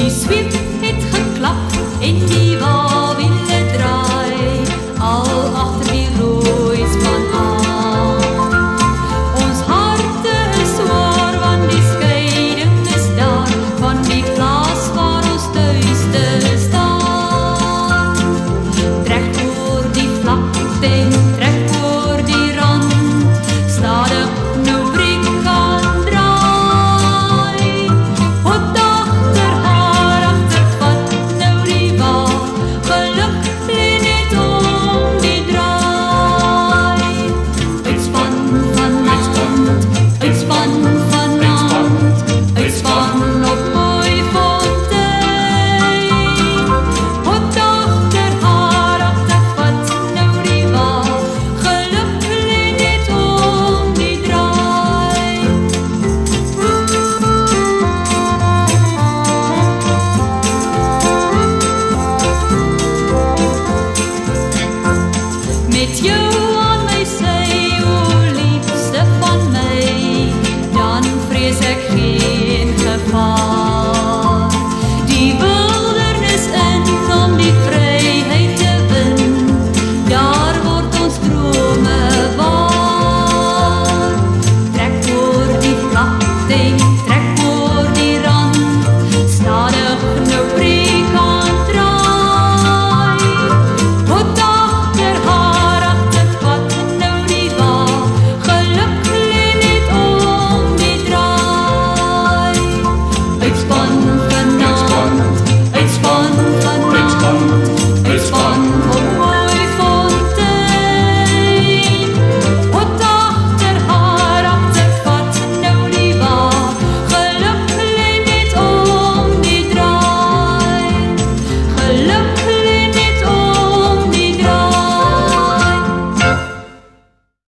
die zwiep het geklap in die wal. 方。